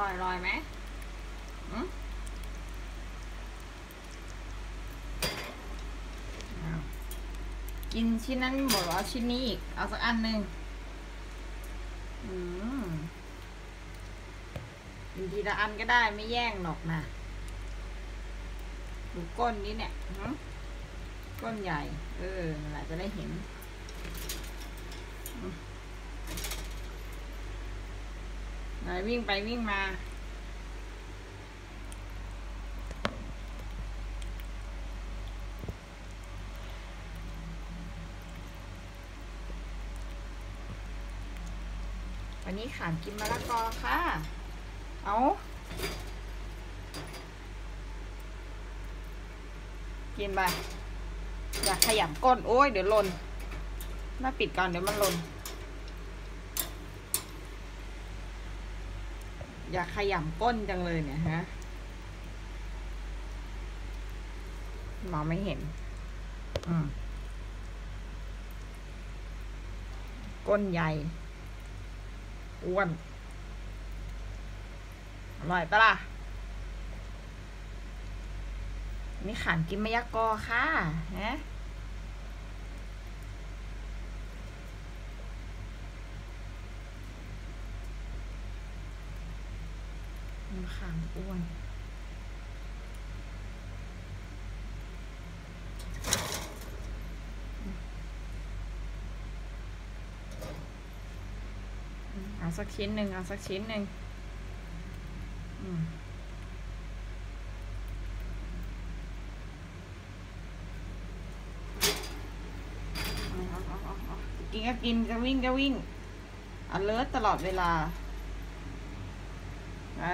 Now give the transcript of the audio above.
ร่อยร่อยไหมอืมกินชิ้นนั้นหมดแล้วชิ้นนี้อีก เอาสักอันหนึ่งอืมกินทีละอันก็ได้ไม่แย่งหรอกนะดูก้นนี้เนี่ยหืมก้นใหญ่ เออหละจะได้เห็น ไหนวิ่งไปวิ่งมา วันนี้ขานกินมะละกอค่ะ เอากินไป อยากขยำก้น โอ้ย เดี๋ยวลนมาปิดก่อนเดี๋ยวมันล่น อยากขยำก้นจังเลยเนี่ยฮะมองไม่เห็น อืมก้นใหญ่อ้วนอร่อยปะล่ะ นี่ขันกินมะยะกอค่ะฮะ มันขามอ้วนเอาสักชิ้นหนึ่งเอาสักชิ้นหนึ่งกินก็กินจะวิ่งก็วิ่งอเลิร์ตลอดเวลา ไป